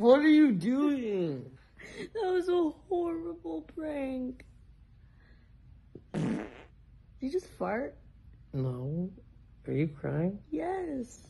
What are you doing? That was a horrible prank. Did you just fart? No. Are you crying? Yes.